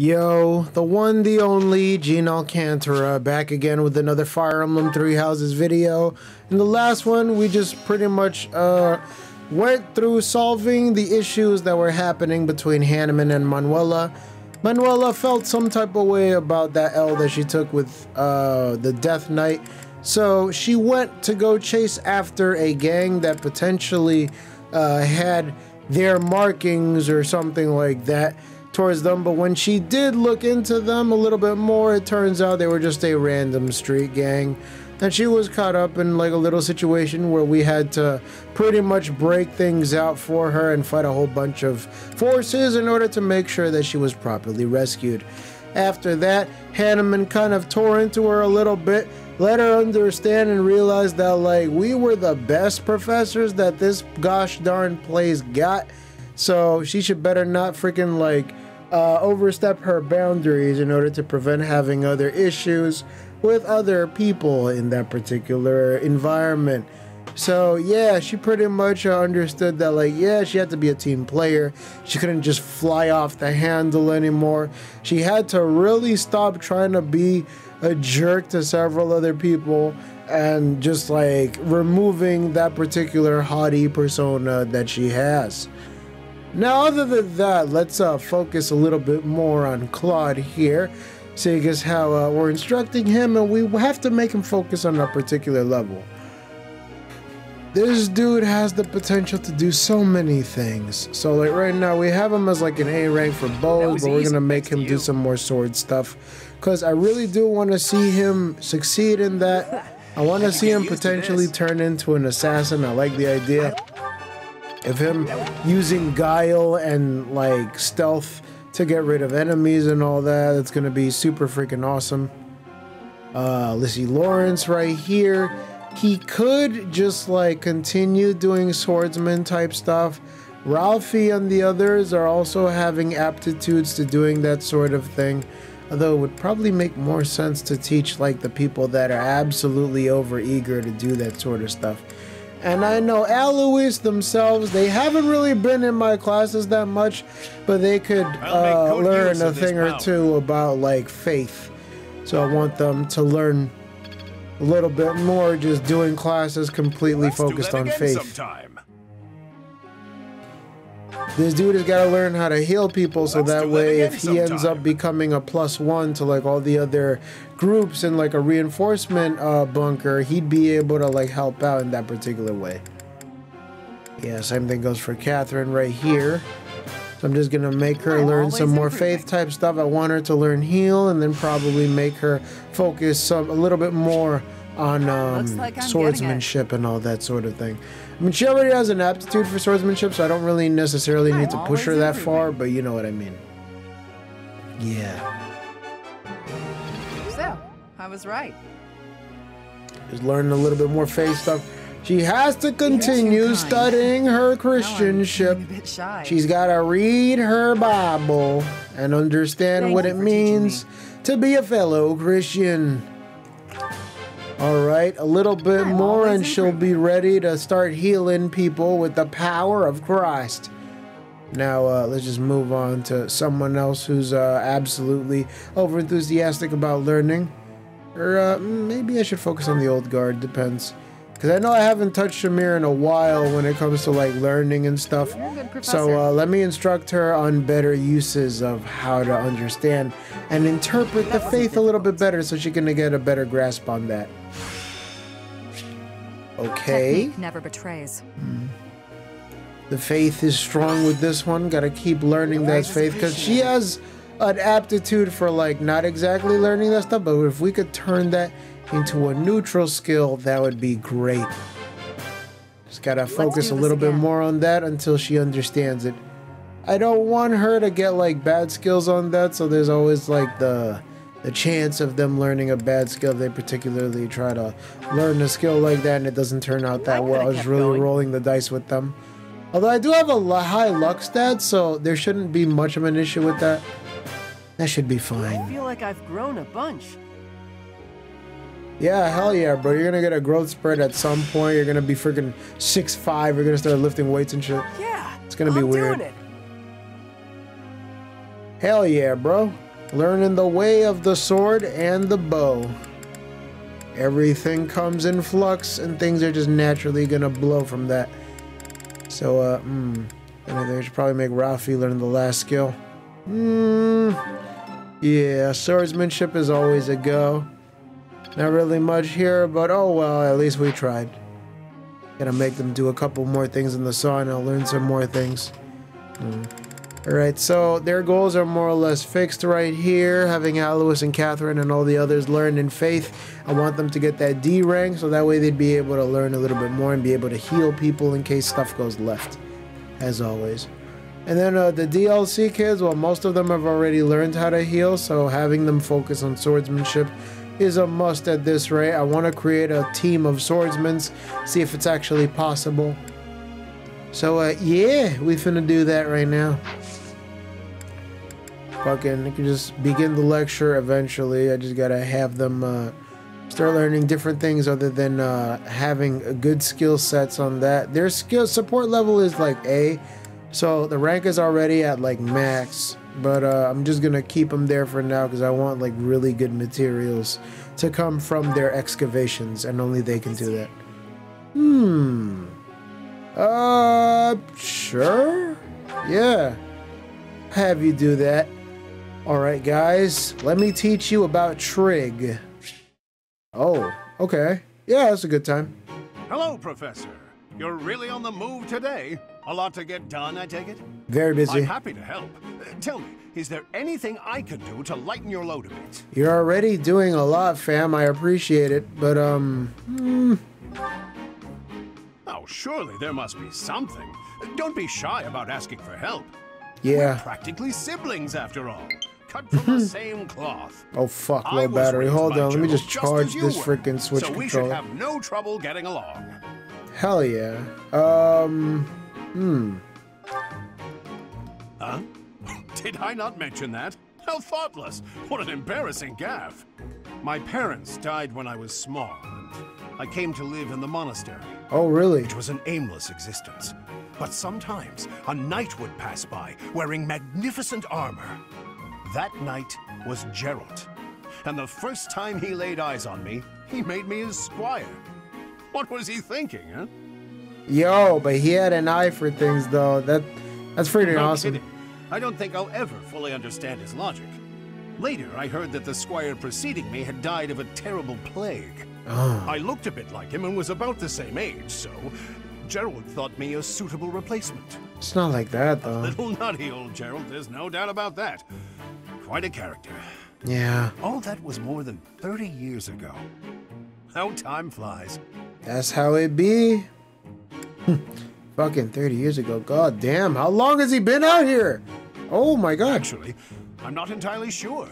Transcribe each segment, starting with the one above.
Yo, the one, the only, Jean Alcantara, back again with another Fire Emblem Three Houses video. In the last one, we just pretty much uh, went through solving the issues that were happening between Hanneman and Manuela. Manuela felt some type of way about that L that she took with uh, the Death Knight. So she went to go chase after a gang that potentially uh, had their markings or something like that towards them. But when she did look into them a little bit more, it turns out they were just a random street gang. And she was caught up in like a little situation where we had to pretty much break things out for her and fight a whole bunch of forces in order to make sure that she was properly rescued. After that, Hanneman kind of tore into her a little bit, let her understand and realize that like we were the best professors that this gosh darn place got. So she should better not freaking like uh, overstep her boundaries in order to prevent having other issues with other people in that particular environment. So yeah, she pretty much understood that like yeah, she had to be a team player. She couldn't just fly off the handle anymore. She had to really stop trying to be a jerk to several other people and just like removing that particular haughty persona that she has. Now, other than that, let's uh, focus a little bit more on Claude here, seeing as how uh, we're instructing him and we have to make him focus on a particular level. This dude has the potential to do so many things. So like right now we have him as like an A rank for bows, but we're gonna make him do some more sword stuff. Cause I really do want to see him succeed in that. I want to see him potentially turn into an assassin. I like the idea of him using guile and like stealth to get rid of enemies and all that. It's gonna be super freaking awesome. Uh, Lissy Lorenz right here. He could just like continue doing swordsman type stuff. Ralphie and the others are also having aptitudes to doing that sort of thing. Although it would probably make more sense to teach like the people that are absolutely over eager to do that sort of stuff. And I know Alois themselves, they haven't really been in my classes that much, but they could uh, learn a thing or two about like faith. So I want them to learn a little bit more just doing classes completely Let's focused on faith. Sometime. This dude has got to learn how to heal people so Let's that way if he sometime. ends up becoming a plus one to like all the other groups in like a reinforcement uh, bunker, he'd be able to like help out in that particular way. Yeah, same thing goes for Catherine right here. So I'm just gonna make her learn some more faith type stuff. I want her to learn heal and then probably make her focus some a little bit more on um, like swordsmanship and all that sort of thing. I mean, she already has an aptitude for swordsmanship, so I don't really necessarily need to push her that far, but you know what I mean. Yeah. So, I was right. Just learning a little bit more faith stuff. She has to continue studying her Christianship. She's got to read her Bible and understand Thank what it means to be a fellow Christian. All right, a little bit more and she'll be ready to start healing people with the power of Christ. Now, uh, let's just move on to someone else who's uh, absolutely over enthusiastic about learning. Or uh, maybe I should focus on the old guard, depends. Because I know I haven't touched Shamir in a while when it comes to like learning and stuff. So uh, let me instruct her on better uses of how to understand and interpret the faith a little bit better so she can get a better grasp on that. Okay. Technique never betrays. The faith is strong with this one. Gotta keep learning that faith because she has an aptitude for like not exactly learning that stuff, but if we could turn that into a neutral skill, that would be great. Just gotta focus a little bit more on that until she understands it. I don't want her to get like bad skills on that, so there's always like the the chance of them learning a bad skill. They particularly try to learn a skill like that and it doesn't turn out that well. I was really going. rolling the dice with them. Although I do have a high luck stat, so there shouldn't be much of an issue with that. That should be fine. I feel like I've grown a bunch. Yeah, hell yeah, bro. You're gonna get a growth spurt at some point. You're gonna be freaking 6'5". You're gonna start lifting weights and shit. Yeah. It's gonna be I'm weird. Hell yeah, bro. learning the way of the sword and the bow. Everything comes in flux, and things are just naturally gonna blow from that. So, uh, hmm. I think I should probably make Rafi learn the last skill. Hmm. Yeah, swordsmanship is always a go. Not really much here, but oh well, at least we tried. Gonna make them do a couple more things in the I'll learn some more things. Hmm. Alright, so their goals are more or less fixed right here. Having Alois and Catherine and all the others learn in Faith. I want them to get that D rank so that way they'd be able to learn a little bit more and be able to heal people in case stuff goes left. As always. And then uh, the DLC kids, well, most of them have already learned how to heal, so having them focus on swordsmanship is a must at this rate. I want to create a team of swordsmen, see if it's actually possible. So, uh, yeah, we finna do that right now. Fucking, I can just begin the lecture eventually. I just gotta have them uh, start learning different things other than uh, having good skill sets on that. Their skill support level is like A, so the rank is already at like max. But uh, I'm just gonna keep them there for now because I want like really good materials to come from their excavations, and only they can do that. Hmm. Uh, sure. Yeah. Have you do that. Alright, guys. Let me teach you about Trig. Oh, okay. Yeah, that's a good time. Hello, Professor. You're really on the move today. A lot to get done, I take it? Very busy. I'm happy to help. Tell me, is there anything I can do to lighten your load a bit? You're already doing a lot, fam. I appreciate it, but, um... Hmm. Oh, surely there must be something. Don't be shy about asking for help. Yeah. Practically siblings, after all. Cut from the same cloth. Oh, fuck. Low battery. Hold on. Let me just charge you this were, freaking Switch So we should have no trouble getting along. Hell yeah. Um... Hmm. Huh? Did I not mention that? How thoughtless! What an embarrassing gaffe! My parents died when I was small, and I came to live in the monastery. Oh, really? It was an aimless existence. But sometimes a knight would pass by wearing magnificent armor. That knight was Jeralt. And the first time he laid eyes on me, he made me his squire. What was he thinking, huh? Yo, but he had an eye for things, though. That That's pretty No awesome. kidding. I don't think I'll ever fully understand his logic. Later, I heard that the squire preceding me had died of a terrible plague. Oh. I looked a bit like him and was about the same age, so Jeralt thought me a suitable replacement. It's not like that, though. Little nutty old Jeralt, there's no doubt about that. Quite a character. Yeah, All that was more than 30 years ago. How time flies. that's how it be. Fucking 30 years ago. God damn, how long has he been out here? Oh my god. Actually, I'm not entirely sure.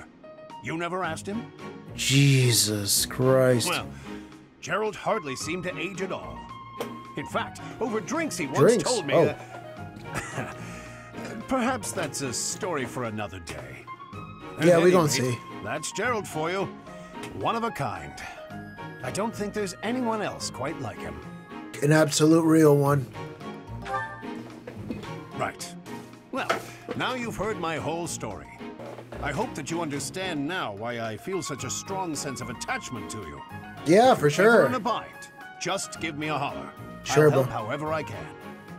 You never asked him? Jesus Christ. Well, Jeralt hardly seemed to age at all. In fact, over drinks he once Drinks? told me Oh. that... Perhaps that's a story for another day. Yeah, At we gonna see. That's Jeralt for you. One of a kind. I don't think there's anyone else quite like him. An absolute real one. Right. Well, now you've heard my whole story. I hope that you understand now why I feel such a strong sense of attachment to you. Yeah, for If you're in a sure. bind, just give me a holler. Sure, I'll help however I can.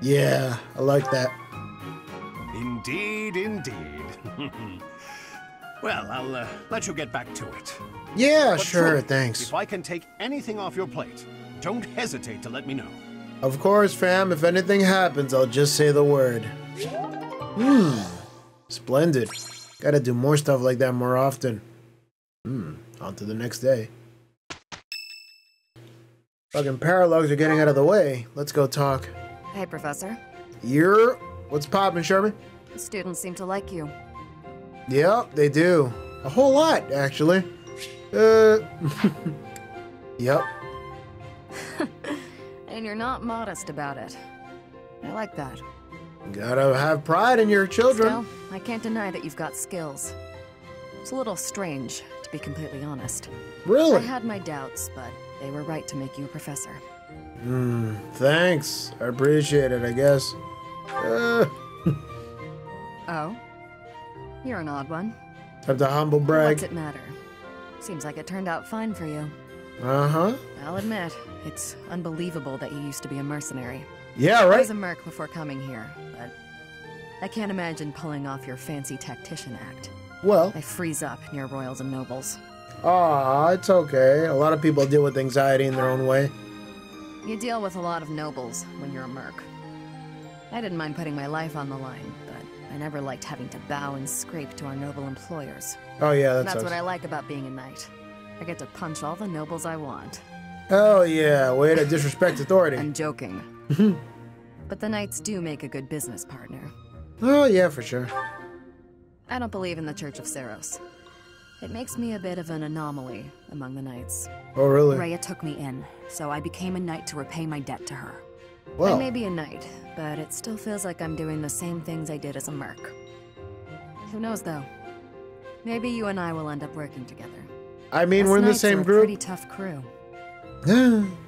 Yeah, I like that. Indeed, indeed. well, I'll uh, let you get back to it. Yeah, But sure, truly, thanks. If I can take anything off your plate, don't hesitate to let me know. Of course, fam, if anything happens, I'll just say the word. Hmm. Splendid. Gotta do more stuff like that more often. Hmm. On to the next day. Fucking paralogs are getting out of the way. Let's go talk. Hey, Professor. You're. What's poppin', Sherman? The students seem to like you. Yep, they do. A whole lot, actually. Uh. yep. And you're not modest about it. I like that. Gotta have pride in your children. Still, I can't deny that you've got skills. It's a little strange, to be completely honest. Really? I had my doubts, but they were right to make you a professor. Hmm. Thanks. I appreciate it, I guess. Uh. Oh? You're an odd one. Have to humble brag. What's it matter? Seems like it turned out fine for you. Uh huh. I'll admit, it's unbelievable that you used to be a mercenary. Yeah, right. I was a merc before coming here, but I can't imagine pulling off your fancy tactician act. Well, I freeze up near royals and nobles. ah, it's okay. A lot of people deal with anxiety in their own way. You deal with a lot of nobles when you're a merc. I didn't mind putting my life on the line, but I never liked having to bow and scrape to our noble employers. Oh yeah, that that's sucks. what I like about being a knight. I get to punch all the nobles I want. Hell yeah, way to disrespect authority. I'm joking. but the knights do make a good business partner. Oh yeah, for sure. I don't believe in the Church of Seiros. It makes me a bit of an anomaly among the knights. Oh really? Rhea took me in, so I became a knight to repay my debt to her. Well. I may be a knight, but it still feels like I'm doing the same things I did as a merc. Who knows, though? Maybe you and I will end up working together. I mean, Us we're in the same group. Pretty tough crew.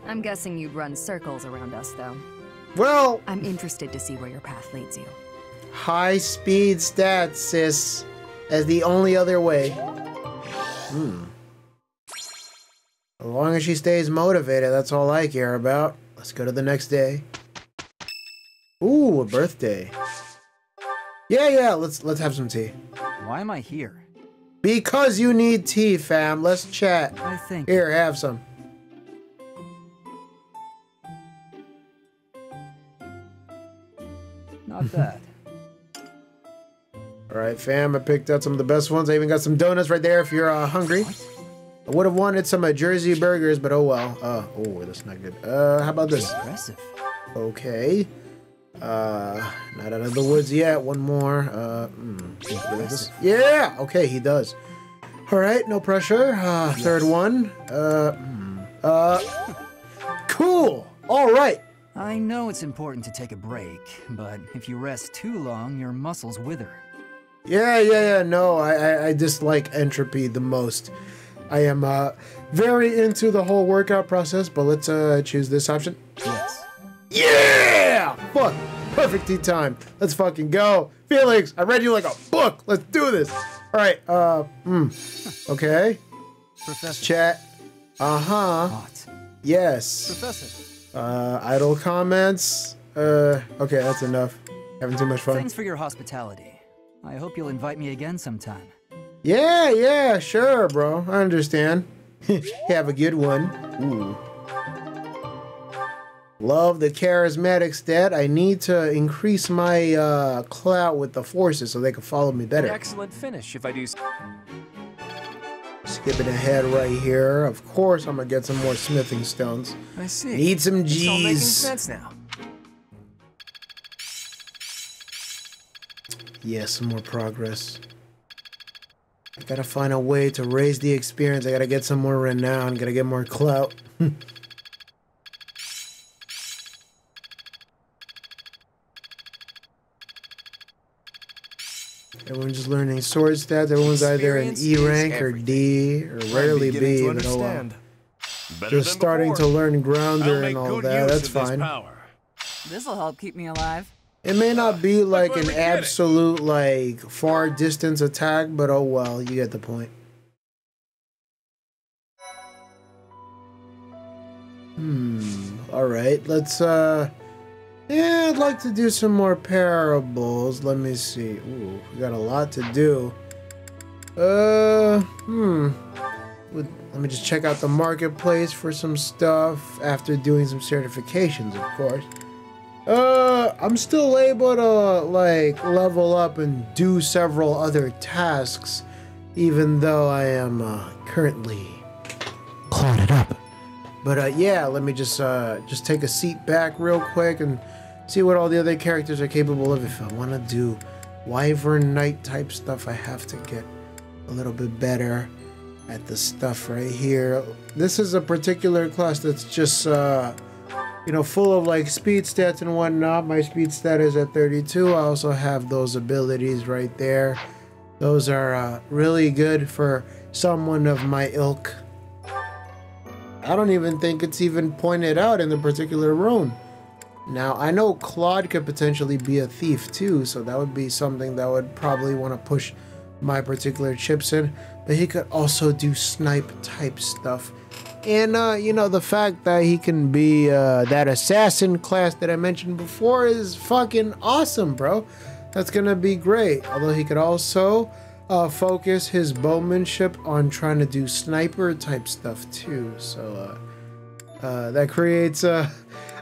I'm guessing you'd run circles around us, though. Well, I'm interested to see where your path leads you. high speed stats, sis, as the only other way. Hmm. As long as she stays motivated, that's all I care about. Let's go to the next day. Ooh, a birthday. Yeah, yeah, let's let's have some tea. Why am I here? Because you need tea, fam. Let's chat. I think. Here, have some. Not bad. All right, fam. I picked out some of the best ones. I even got some donuts right there if you're uh, hungry. I would have wanted some uh, Jersey burgers, but oh well. Uh, oh, that's not good. Uh, how about this? Impressive. Okay. Uh, not out of the woods yet. One more. Uh, mm, let's go with this. yeah. Okay, he does. All right, no pressure. Uh, third one. Uh, mm, uh, cool. All right. I know it's important to take a break, but if you rest too long, your muscles wither. Yeah, yeah, yeah. No, I, I, I dislike entropy the most. I am uh, very into the whole workout process, but let's uh, choose this option. Yes. Yeah! Fuck. Perfect tea time. Let's fucking go. Felix, I read you like a book. Let's do this. All right. Uh, hmm. Okay. Professor. Chat. Uh huh. Hot. Yes. Professor. Uh, idle comments. Uh, okay, that's enough. Having too much fun. Thanks for your hospitality. I hope you'll invite me again sometime. Yeah, yeah, sure, bro. I understand. Have a good one. Ooh. Love the charismatic stat. I need to increase my uh, clout with the forces so they can follow me better. Excellent finish, if I do. Skipping ahead right here. Of course, I'm gonna get some more smithing stones. I see. Need some G's. It's all making sense now. Yeah, some more progress. I gotta find a way to raise the experience. I gotta get some more renown. Gotta get more clout. Everyone's just learning sword stats. Everyone's either in Experience E rank or. D, or rarely B, to but oh well. understand. Better Just than starting to learn I'll grounder make and all good that. use That's of this fine. power. This'll help keep me alive. It may not be like an we it. absolute like far distance attack, but oh well, you get the point. Hmm. All right. Let's uh Yeah, I'd like to do some more paralogs. Let me see. Ooh, we got a lot to do. Uh, hmm. Let me just check out the marketplace for some stuff after doing some certifications, of course. Uh, I'm still able to like level up and do several other tasks, even though I am uh, currently clouded up. But uh, yeah, let me just uh, just take a seat back real quick and see what all the other characters are capable of. If I want to do Wyvern Knight type stuff, I have to get a little bit better at the stuff right here. This is a particular class that's just uh, you know, full of like speed stats and whatnot. My speed stat is at 32. I also have those abilities right there. Those are uh, really good for someone of my ilk. I don't even think it's even pointed out in the particular rune. Now, I know Claude could potentially be a thief too, so that would be something that would probably want to push my particular chips in, but he could also do snipe type stuff. And uh, you know, the fact that he can be uh, that assassin class that I mentioned before is fucking awesome, bro. That's gonna be great. Although he could also uh, focus his bowmanship on trying to do sniper type stuff too. So uh, uh, that creates a,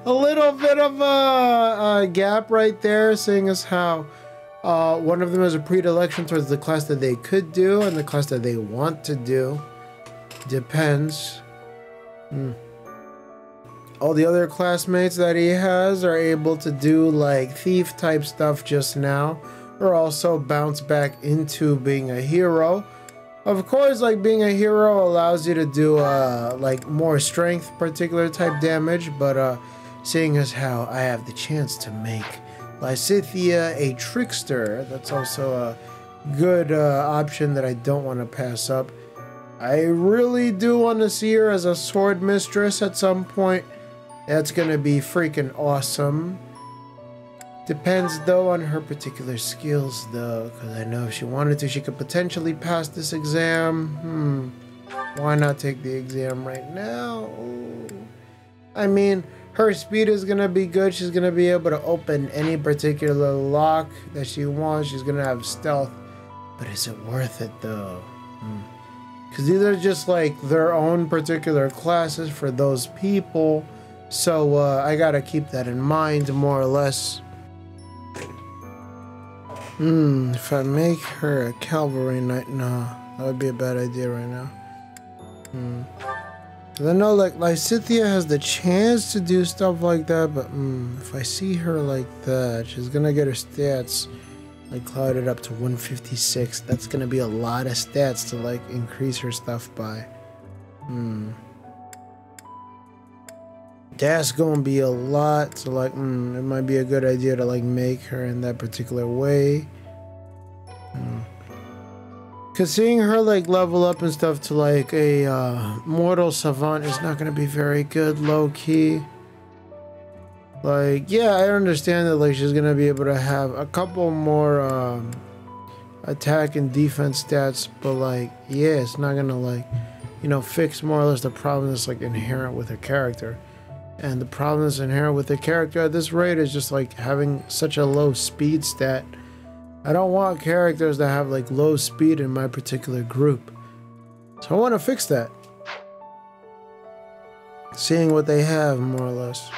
a little bit of a, a gap right there, seeing as how uh, one of them has a predilection towards the class that they could do and the class that they want to do. Depends. Hmm. All the other classmates that he has are able to do like thief type stuff just now, or also bounce back into being a hero. Of course, like being a hero allows you to do uh like more strength particular type damage, but uh seeing as how I have the chance to make Lysithea a trickster, that's also a good uh, option that I don't want to pass up. I really do want to see her as a sword mistress at some point. That's gonna be freaking awesome. Depends though on her particular skills though, because I know if she wanted to, she could potentially pass this exam. Hmm. Why not take the exam right now? I mean, her speed is gonna be good. She's gonna be able to open any particular lock that she wants. She's gonna have stealth. But is it worth it though? Hmm. Because these are just like their own particular classes for those people. So uh, I gotta keep that in mind more or less. Hmm, if I make her a cavalry knight, no, that would be a bad idea right now. Hmm. 'Cause I know like Lysithea has the chance to do stuff like that, but mm, if I see her like that, she's gonna get her stats like clouded up to 156. That's gonna be a lot of stats to like increase her stuff by. Hmm. That's gonna be a lot, so like, mm, it might be a good idea to like make her in that particular way. Hmm. Cause seeing her like level up and stuff to like a uh, mortal savant is not gonna be very good, low key. Like, yeah, I understand that like she's gonna be able to have a couple more um, attack and defense stats, but like, yeah, it's not gonna like, you know, fix more or less the problem that's like inherent with her character. And the problem that's inherent with the character at this rate is just like having such a low speed stat. I don't want characters that have like low speed in my particular group. So I want to fix that. Seeing what they have, more or less.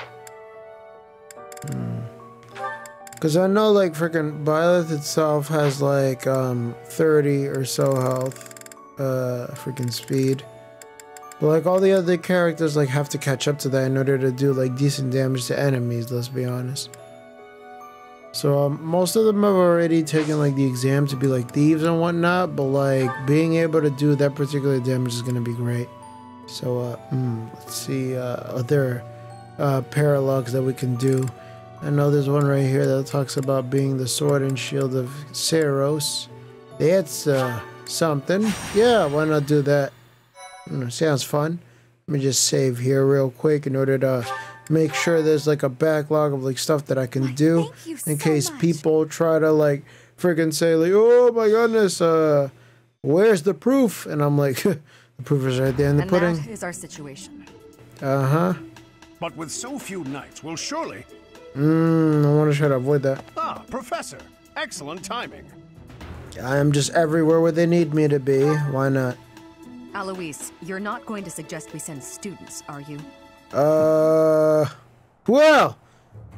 Because I know like freaking Byleth itself has like um 30 or so health, uh, freaking speed. But like all the other characters like have to catch up to that in order to do like decent damage to enemies, let's be honest. So um, most of them have already taken like the exam to be like thieves and whatnot, but like being able to do that particular damage is gonna be great. So uh, mm, let's see uh, other uh, paralogs that we can do. I know there's one right here that talks about being the sword and shield of Seiros. That's uh, something. Yeah, why not do that? Mm, sounds fun. Let me just save here real quick in order to make sure there's like a backlog of like stuff that I can do in so case much. people try to like freaking say like, oh my goodness, uh, where's the proof? And I'm like, the proof is right there in the And pudding. that is our situation. Uh huh. But with so few knights, we'll surely. Mm, I want to try to avoid that. Ah, Professor. Excellent timing. I am just everywhere where they need me to be. Why not? Alois, you're not going to suggest we send students, are you? Uh, well,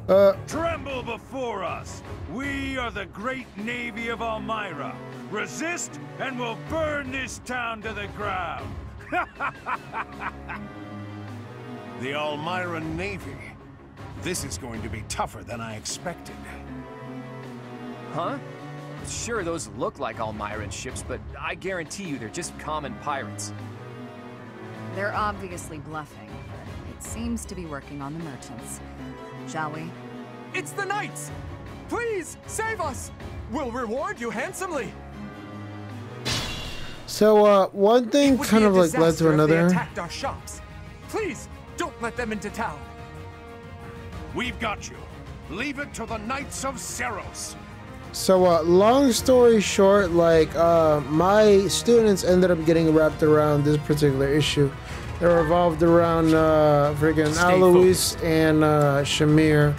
uh, Tremble before us! We are the great navy of Almyra. Resist, and we'll burn this town to the ground. The Almyra Navy. This is going to be tougher than I expected. Huh? Sure, those look like Almyran ships, but I guarantee you they're just common pirates. They're obviously bluffing, but it seems to be working on the merchants. Shall we? It's the knights! Please, save us! We'll reward you handsomely! so, uh, one thing kind of like led to if they another. attacked our shops. Please, don't let them into town. We've got you. Leave it to the Knights of Seiros. So, uh, long story short, like, uh, my students ended up getting wrapped around this particular issue. It revolved around, uh, freaking Stay Alois and, uh, Shamir.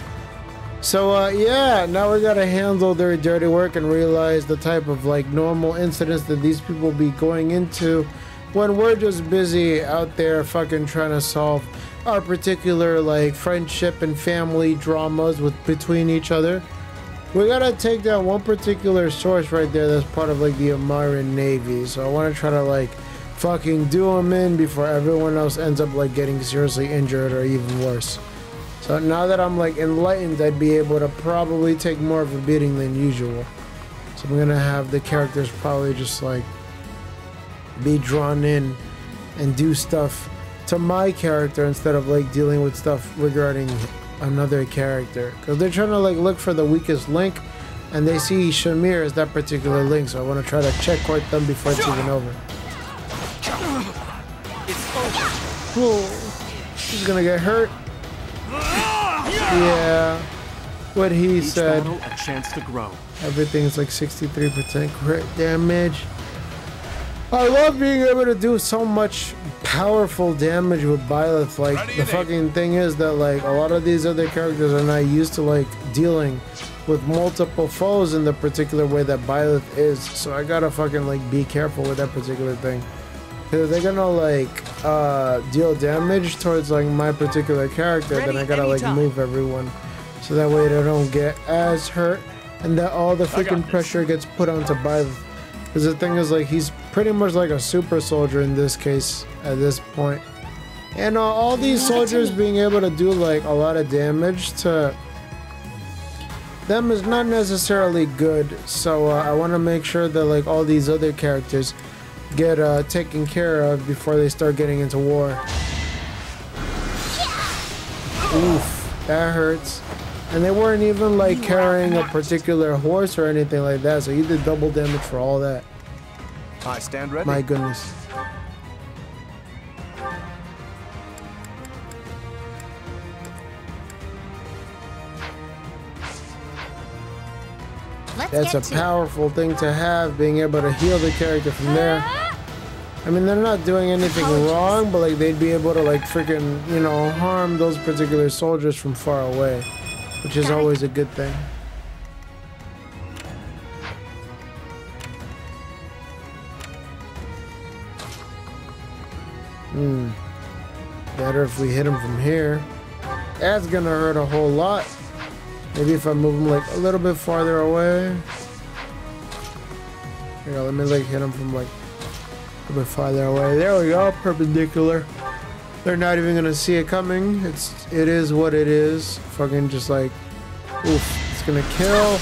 So, uh, yeah, now we gotta handle their dirty work and realize the type of, like, normal incidents that these people be going into when we're just busy out there fucking trying to solve our particular, like, friendship and family dramas with between each other. We gotta take down one particular source right there that's part of like the Almyran Navy. So I wanna try to like fucking do them in before everyone else ends up like getting seriously injured or even worse. So now that I'm like enlightened, I'd be able to probably take more of a beating than usual. So I'm gonna have the characters probably just like be drawn in and do stuff to my character instead of like dealing with stuff regarding another character because they're trying to like look for the weakest link and they see Shamir as that particular link so I want to try to check court them before it's even over oh, he's gonna get hurt yeah what he Each said battle a chance to grow. everything's like 63% crit damage I love being able to do so much powerful damage with Byleth. Like, the fucking thing is that, like, a lot of these other characters are not used to, like, dealing with multiple foes in the particular way that Byleth is. So I gotta fucking, like, be careful with that particular thing. Because they're gonna, like, uh, deal damage towards, like, my particular character, then I gotta, like, move everyone. So that way they don't get as hurt. And that all the freaking pressure gets put onto Byleth. Because the thing is, like, he's pretty much like a super soldier in this case at this. And uh, all these soldiers being able to do like a lot of damage to them is not necessarily good. So uh, I want to make sure that like all these other characters get uh, taken care of before they start getting into war. Oof, that hurts. And they weren't even like carrying a particular horse or anything like that, so you did double damage for all that. I stand ready. My goodness. Let's That's a get to powerful thing to have, being able to heal the character from there. I mean, they're not doing anything wrong, but like they'd be able to like freaking, you know, harm those particular soldiers from far away, which is always a good thing. Hmm. Better if we hit him from here. That's gonna hurt a whole lot. Maybe if I move him like a little bit farther away. Here, let me like hit him from like a bit farther away. There we go, perpendicular. They're not even gonna see it coming. It's it is what it is. Fucking just like, oof, it's gonna kill.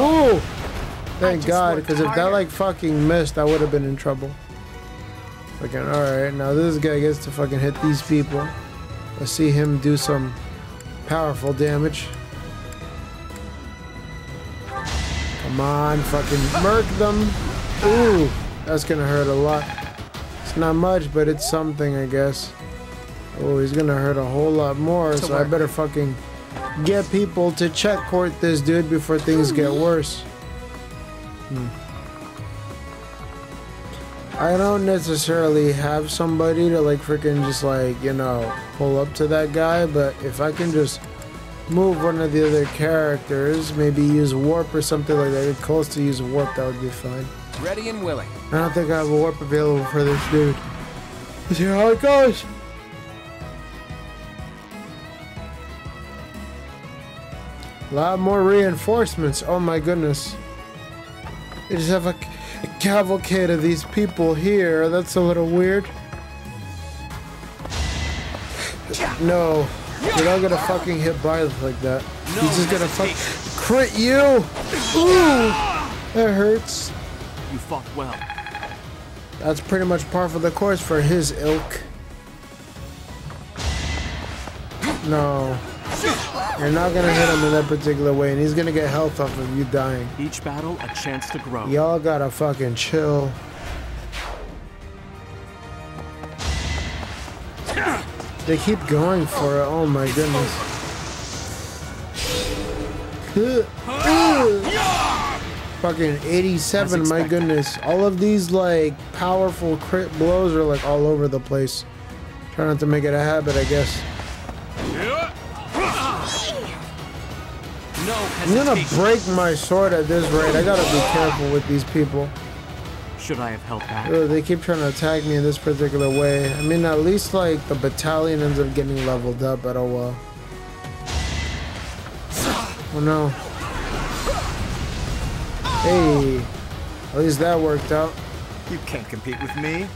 Ooh, thank God, because if that like fucking missed, I would have been in trouble. Fucking all right, now this guy gets to fucking hit these people. Let's see him do some powerful damage. Come on, fucking murk them. Ooh, that's gonna hurt a lot. It's not much, but it's something, I guess. Oh, he's gonna hurt a whole lot more, so I better fucking get people to check court this dude before things get worse. Hmm. I don't necessarily have somebody to like freaking just like, you know, pull up to that guy, but if I can just move one of the other characters, maybe use warp or something like that, get close to use warp, that would be fine. Ready and willing. I don't think I have a warp available for this dude. Let's see how it goes. A lot more reinforcements. Oh my goodness. They just have a, a cavalcade of these people here. That's a little weird. No. You're not gonna fucking hit by like that. He's just gonna fuck crit you. Ooh, that hurts. You fought well. That's pretty much par for the course for his ilk. No. You're not gonna hit him in that particular way, and he's gonna get health off of you dying. Each battle a chance to grow. Y'all gotta fucking chill. They keep going for it. Oh my goodness. Fucking 87, my goodness. All of these, like, powerful crit blows are, like, all over the place. Try not to make it a habit, I guess. No I'm gonna break my sword at this rate. I gotta be careful with these people. Should I have held back? Ugh, they keep trying to attack me in this particular way. I mean, at least, like, the battalion ends up getting leveled up, but oh well. Oh no. Hey. At least that worked out. You can't compete with me.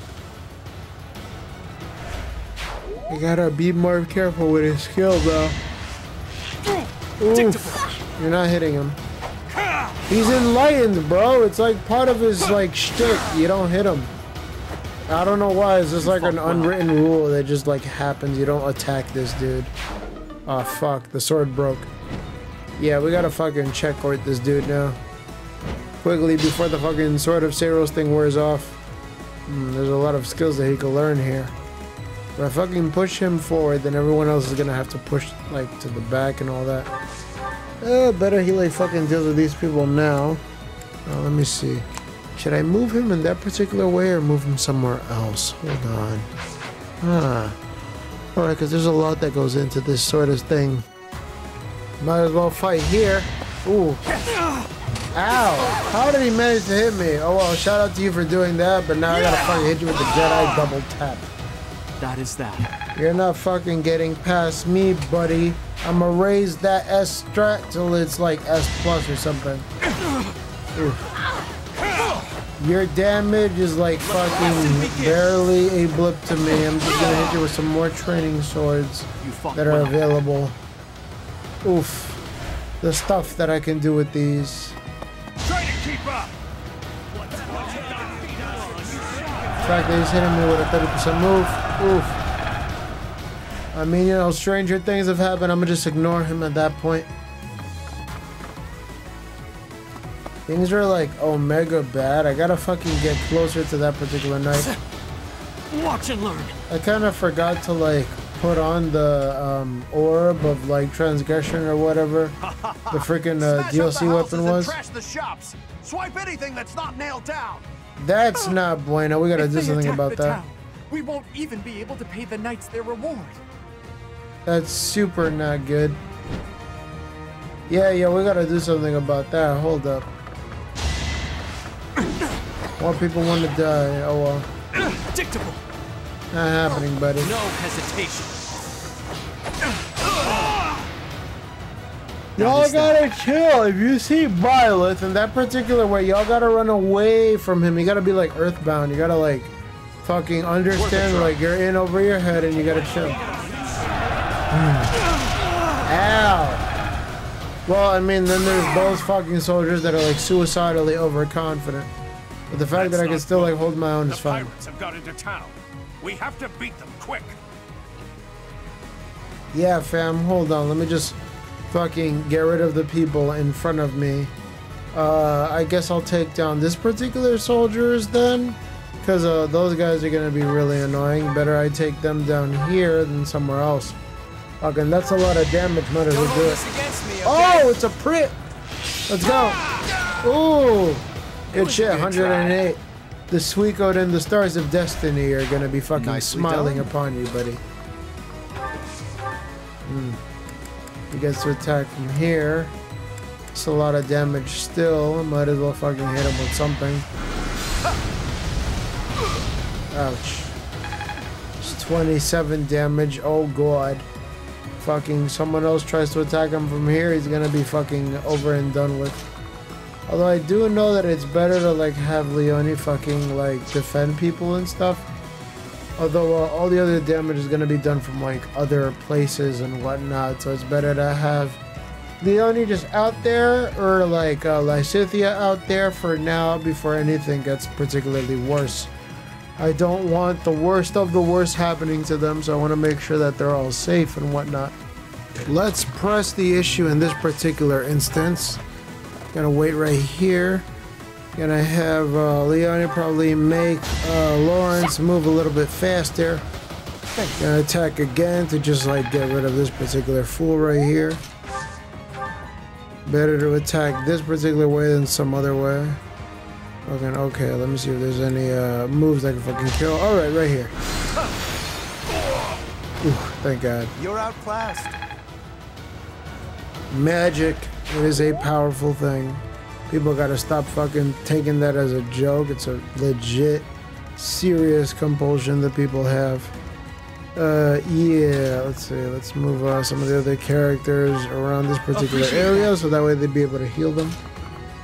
You gotta be more careful with his skill, though. Oof. You're not hitting him. He's enlightened, bro. It's like part of his like shtick. You don't hit him. I don't know why. It's just like an unwritten rule that just like happens. You don't attack this dude. Oh fuck, the sword broke. Yeah, we gotta fucking check court this dude now. Quickly before the fucking sword of Seiros thing wears off. Hmm, there's a lot of skills that he could learn here. If I fucking push him forward, then everyone else is gonna have to push like to the back and all that. Uh, better he like fucking deals with these people now. Uh, let me see. Should I move him in that particular way or move him somewhere else? Hold on. Ah. Alright, because there's a lot that goes into this sort of thing. Might as well fight here. Ooh. Ow! How did he manage to hit me? Oh well, shout out to you for doing that, but now I gotta fucking hit you with the Jedi double tap. That is that. You're not fucking getting past me, buddy. I'ma raise that S strat till it's like S plus or something. Oof. Your damage is like fucking barely a blip to me. I'm just gonna hit you with some more training swords that are available. Oof. The stuff that I can do with these. Fact that he's hitting me with a 30% move. Oof. I mean, you know, stranger things have happened. I'm gonna just ignore him at that point. Things are like omega bad. I gotta fucking get closer to that particular knight. Watch and learn. I kind of forgot to like put on the um, orb of like transgression or whatever the freaking uh, DLC weapon was. Trash the shops. Swipe anything that's not nailed down. That's not bueno. We gotta If do something about that. town, we won't even be able to pay the knights their reward. That's super not good. Yeah, yeah, we gotta do something about that. Hold up. More people want to die. Oh well. Predictable. Not happening, buddy. No hesitation. Y'all gotta chill. If you see Byleth in that particular way, y'all gotta run away from him. You gotta be like earthbound. You gotta like fucking understand like you're in over your head and you gotta chill. Hmm. Ow. Well, I mean, then there's those fucking soldiers that are like suicidally overconfident. But the fact that I can still like hold my own The is fine. pirates have got into town. We have to beat them quick. Yeah, fam, hold on. Let me just fucking get rid of the people in front of me. Uh, I guess I'll take down this particular soldiers then. Because uh, those guys are going to be really annoying. Better I take them down here than somewhere else. Fucking, that's a lot of damage. Might as Don't well do it. me, okay? Oh, it's a crit! Let's go! Ooh! Good shit, 108. The Suikoden and the Stars of Destiny are gonna be fucking Nicely smiling done. upon you, buddy. Hmm. He gets to attack from here. It's a lot of damage still. Might as well fucking hit him with something. Ouch. It's 27 damage. Oh god. Fucking someone else tries to attack him from here, he's gonna be fucking over and done with. Although I do know that it's better to like have Leonie fucking like defend people and stuff. Although uh, all the other damage is gonna be done from like other places and whatnot, so it's better to have Leonie just out there or like uh, Lysithea out there for now before anything gets particularly worse. I don't want the worst of the worst happening to them, so I want to make sure that they're all safe and whatnot. Let's press the issue in this particular instance. Gonna wait right here. Gonna have uh, Leonie probably make uh, Lorenz move a little bit faster. Gonna attack again to just like get rid of this particular fool right here. Better to attack this particular way than some other way. Okay, okay, let me see if there's any uh, moves I can fucking kill. Alright, right here. Ooh, thank God. You're outclassed. Magic is a powerful thing. People gotta stop fucking taking that as a joke. It's a legit, serious compulsion that people have. Uh, yeah, let's see. Let's move uh, some of the other characters around this particular area so that way they'd be able to heal them.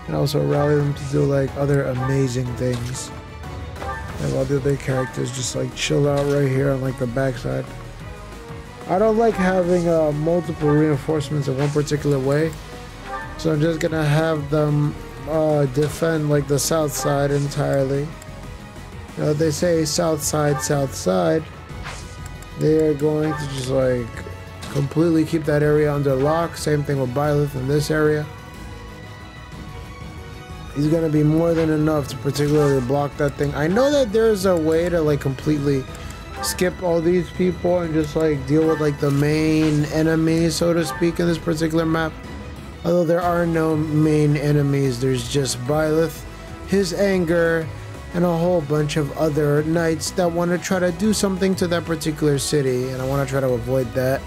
And also rally them to do like other amazing things. And while the other characters just like chill out right here on like the backside. I don't like having uh, multiple reinforcements in one particular way. So I'm just gonna have them uh, defend like the south side entirely. They say south side, south side. They are going to just like completely keep that area under lock. Same thing with Byleth in this area. He's gonna be more than enough to particularly block that thing. I know that there's a way to like completely skip all these people and just like deal with like the main enemy, so to speak, in this particular map. Although there are no main enemies, there's just Byleth, his anger, and a whole bunch of other knights that want to try to do something to that particular city, and I want to try to avoid that.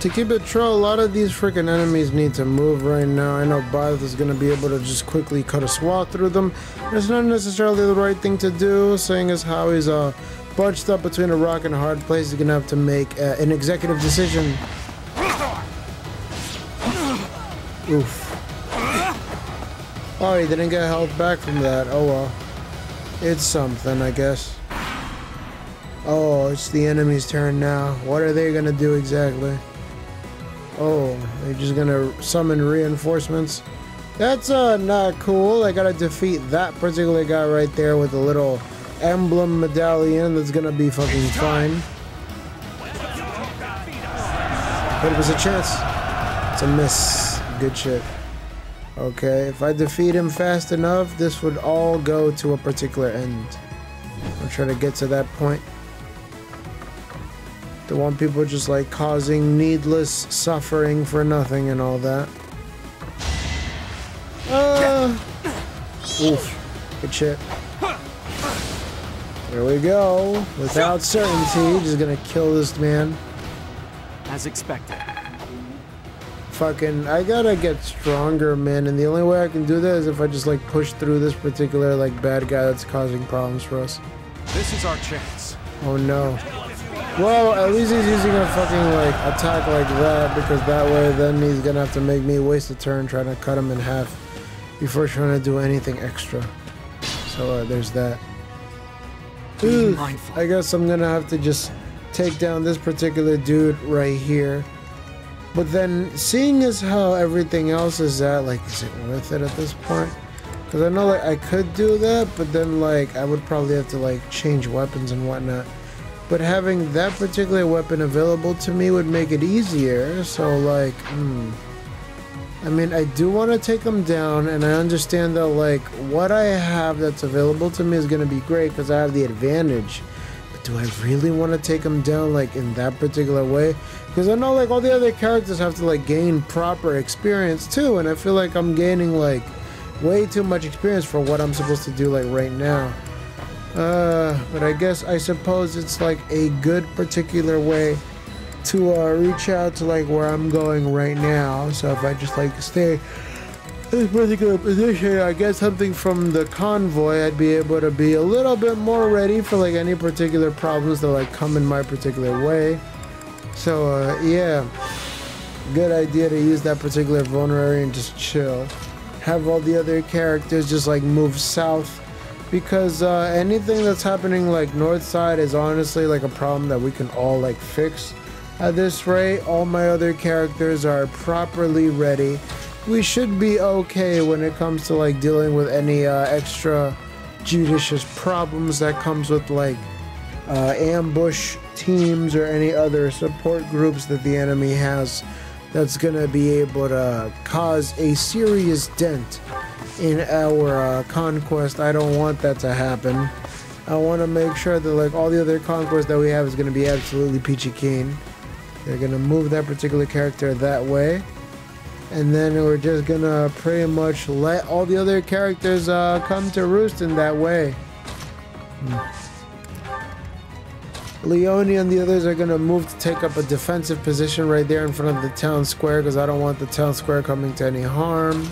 To keep it true, a lot of these freaking enemies need to move right now. I know Byleth is going to be able to just quickly cut a swath through them. It's not necessarily the right thing to do, seeing as how he's uh, bunched up between a rock and a hard place. He's going to have to make uh, an executive decision. Oof. Oh, he didn't get health back from that. Oh well. It's something, I guess. Oh, it's the enemy's turn now. What are they gonna do exactly? Oh, they're just gonna summon reinforcements. That's uh not cool. I gotta defeat that particular guy right there with a little emblem medallion that's gonna be fucking fine. But it was a chance. It's a miss. Good shit. Okay, if I defeat him fast enough, this would all go to a particular end. I'm trying to get to that point. Don't want people just like causing needless suffering for nothing and all that. Uh, oof, good shit. There we go. Without certainty, just gonna kill this man. As expected. Fucking, I gotta get stronger, man. And the only way I can do that is if I just like push through this particular like bad guy that's causing problems for us. This is our chance. Oh no. Well, at least he's using a fucking like attack like that because that way then he's gonna have to make me waste a turn trying to cut him in half before trying to do anything extra. So uh, there's that. Ooh, I guess I'm gonna have to just take down this particular dude right here. But then, seeing as how everything else is at, like, is it worth it at this point? Because I know, like, I could do that, but then, like, I would probably have to, like, change weapons and whatnot. But having that particular weapon available to me would make it easier, so, like, hmm. I mean, I do want to take them down, and I understand that, like, what I have that's available to me is going to be great because I have the advantage. But do I really want to take them down, like, in that particular way? Because I know, like, all the other characters have to, like, gain proper experience, too, and I feel like I'm gaining, like, way too much experience for what I'm supposed to do, like, right now. Uh, but I guess, I suppose it's, like, a good particular way to uh, reach out to like where I'm going right now. So if I just like stay in this particular position, I get something from the convoy, I'd be able to be a little bit more ready for like any particular problems that like come in my particular way. So uh, yeah, good idea to use that particular vulnerary and just chill. Have all the other characters just like move south because uh, anything that's happening like north side is honestly like a problem that we can all like fix. At this rate, all my other characters are properly ready. We should be okay when it comes to like dealing with any uh, extra judicious problems that comes with like uh, ambush teams or any other support groups that the enemy has that's gonna be able to cause a serious dent in our uh, conquest. I don't want that to happen. I want to make sure that like all the other conquest that we have is gonna be absolutely peachy keen. They're gonna move that particular character that way. And then we're just gonna pretty much let all the other characters uh, come to roost in that way. Hmm. Leonie and the others are gonna move to take up a defensive position right there in front of the town square because I don't want the town square coming to any harm.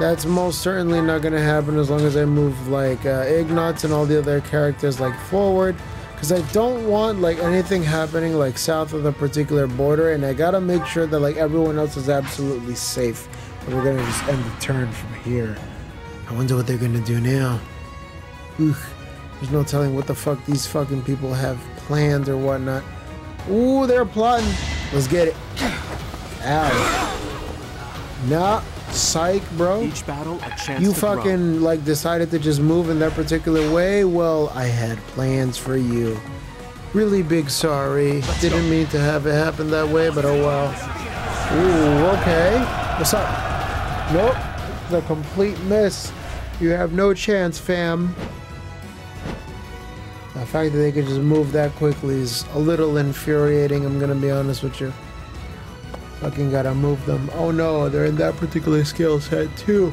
That's most certainly not gonna happen as long as I move like uh, Ignatz and all the other characters like forward. Because I don't want like anything happening like south of the particular border and I gotta make sure that like everyone else is absolutely safe. And we're gonna just end the turn from here. I wonder what they're gonna do now there's no telling what the fuck these fucking people have planned or whatnot. Ooh, they're plotting. Let's get it. Ow. Nah psych bro. Each battle a chance you to grow. fucking like decided to just move in that particular way? Well i had plans for you. Really big sorry. Didn't mean to have it happen that way but oh well. Ooh okay. What's up? Nope. The complete miss. You have no chance fam the fact that they could just move that quickly is a little infuriating i'm gonna be honest with you Fucking gotta move them. Oh no, they're in that particular skill set too.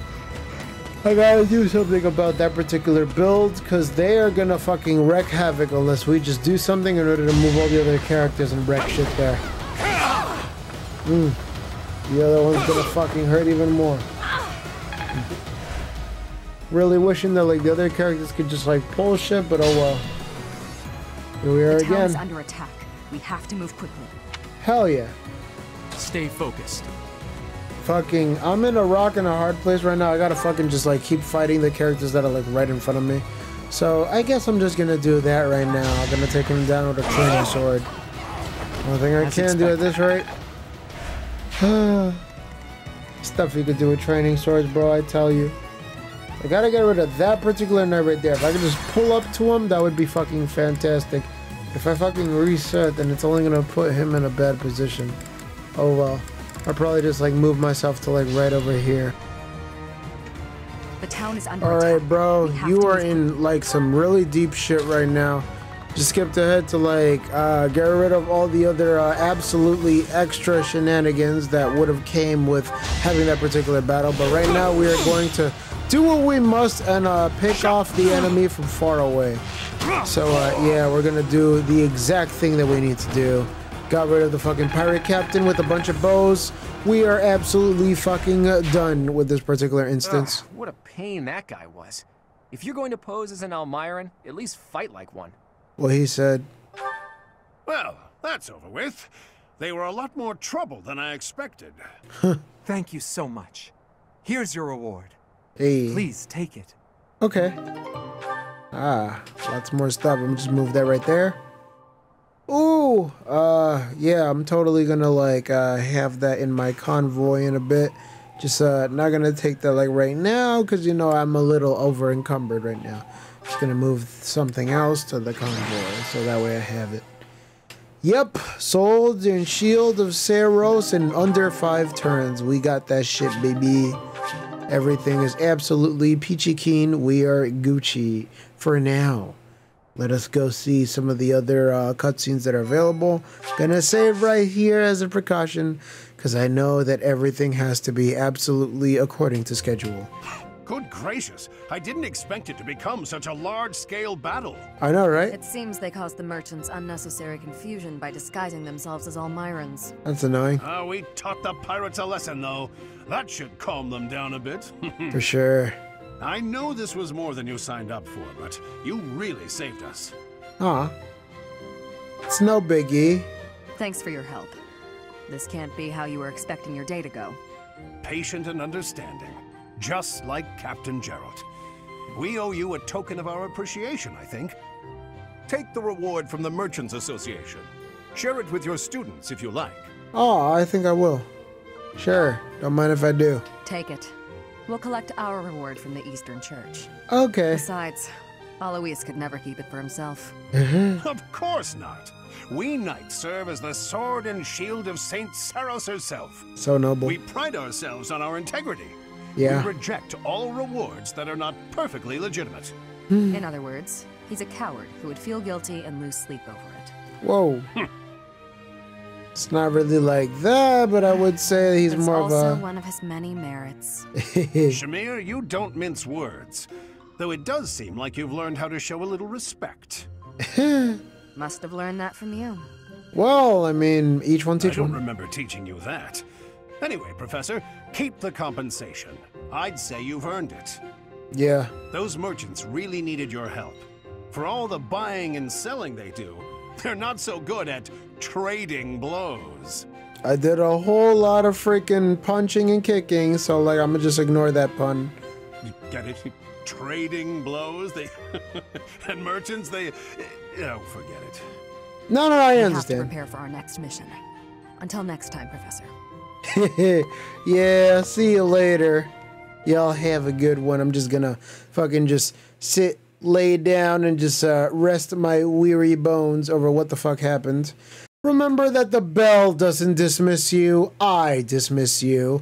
I gotta do something about that particular build because they are gonna fucking wreak havoc unless we just do something in order to move all the other characters and wreck shit there. Mm. The other one's gonna fucking hurt even more. Really wishing that like the other characters could just like pull shit, but oh well. Here we are The town is again. under attack. We have to move quickly. Hell yeah. Stay focused. Fucking, I'm in a rock and a hard place right now. I gotta fucking just like keep fighting the characters that are like right in front of me. So I guess I'm just gonna do that right now. I'm gonna take him down with a training sword. One thing I As can do at this rate. Stuff you could do with training swords, bro. I tell you. I gotta get rid of that particular knight right there. If I could just pull up to him, that would be fucking fantastic. If I fucking reset, then it's only gonna put him in a bad position. Oh well. I'll probably just like move myself to like right over here. The town is under All attack. bro. You are in like some really deep shit right now. Just skipped ahead to like uh, get rid of all the other uh, absolutely extra shenanigans that would have came with having that particular battle. But right now we are going to do what we must and uh, pick off the enemy from far away. So uh, yeah, we're gonna do the exact thing that we need to do. Got rid of the fucking pirate captain with a bunch of bows. We are absolutely fucking uh, done with this particular instance. Ugh, what a pain that guy was. If you're going to pose as an Almyran, at least fight like one. Well, he said. Well, that's over with. They were a lot more trouble than I expected. Thank you so much. Here's your reward. Hey. Please take it. Okay. Ah, lots more stuff. I'm just move that right there. Ooh, uh, yeah, I'm totally gonna like uh have that in my convoy in a bit. Just uh, not gonna take that like right now because you know I'm a little over encumbered right now. Just gonna move something else to the convoy so that way I have it. Yep, Sword and Shield of Seiros in under five turns. We got that shit, baby. Everything is absolutely peachy keen. We are Gucci for now. Let us go see some of the other uh, cutscenes that are available. Gonna save right here as a precaution because I know that everything has to be absolutely according to schedule. Good gracious, I didn't expect it to become such a large-scale battle. I know, right? It seems they caused the merchants unnecessary confusion by disguising themselves as Almyrans. That's annoying Ah, we taught the pirates a lesson, though. That should calm them down a bit. for sure. I know this was more than you signed up for, but you really saved us. Aw. It's no biggie. Thanks for your help. This can't be how you were expecting your day to go. Patient and understanding, just like Captain Jeralt. We owe you a token of our appreciation, I think. Take the reward from the Merchants Association. Share it with your students if you like. Oh, I think I will. Sure, don't mind if I do. Take it. We'll collect our reward from the Eastern Church. Okay. Besides, Alois could never keep it for himself. Mm-hmm. Of course not. We knights serve as the sword and shield of Saint Seiros herself. So noble. We pride ourselves on our integrity. Yeah. We reject all rewards that are not perfectly legitimate. In other words, he's a coward who would feel guilty and lose sleep over it. Whoa. Hmm. It's not really like that, but I would say he's It's more of a... also a. one of his many merits. Shamir, you don't mince words. Though it does seem like you've learned how to show a little respect. Must have learned that from you. well, I mean, each one I don't one. remember teaching you that. Anyway, Professor, keep the compensation. I'd say you've earned it. Yeah. Those merchants really needed your help. For all the buying and selling they do, they're not so good at trading blows. I did a whole lot of freaking punching and kicking, so like I'm gonna just ignore that pun. You Get it? Trading blows? They and merchants, they eh, oh, forget it. No, no, I We have to understand. prepare for our next mission. Until next time, Professor. yeah, see you later. Y'all have a good one. I'm just gonna fucking just sit, lay down, and just uh, rest my weary bones over what the fuck happened. Remember that the bell doesn't dismiss you, I dismiss you.